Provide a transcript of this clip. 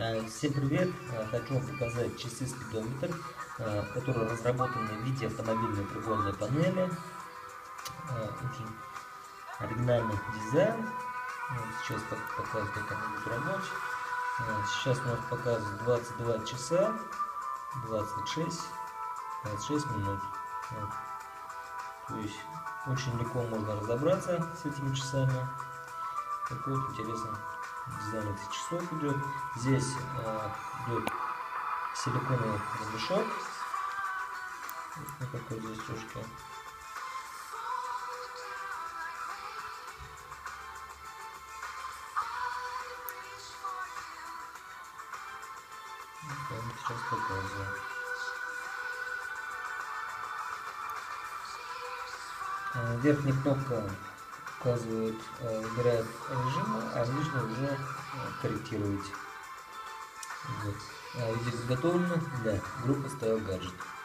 Э, Всем привет! Э, Хочу вам показать часы спидометр, э, которые разработаны в виде автомобильной приборной панели. Очень оригинальный дизайн. Сейчас пок- покажу, как они будут работать. Сейчас у нас показывает 22 часа, 26, 26 минут. То есть очень легко можно разобраться с этими часами. Такой вот интересный дизайн этих часов идет. Здесь э, идет силиконовый ремешок. Вот такой здесь вам сейчас показываю. Э, Верхняя кнопка указывает, э, выбирает режим, а нижняя уже э, корректирует. Вот. А подготовлено для группы Style Gadget.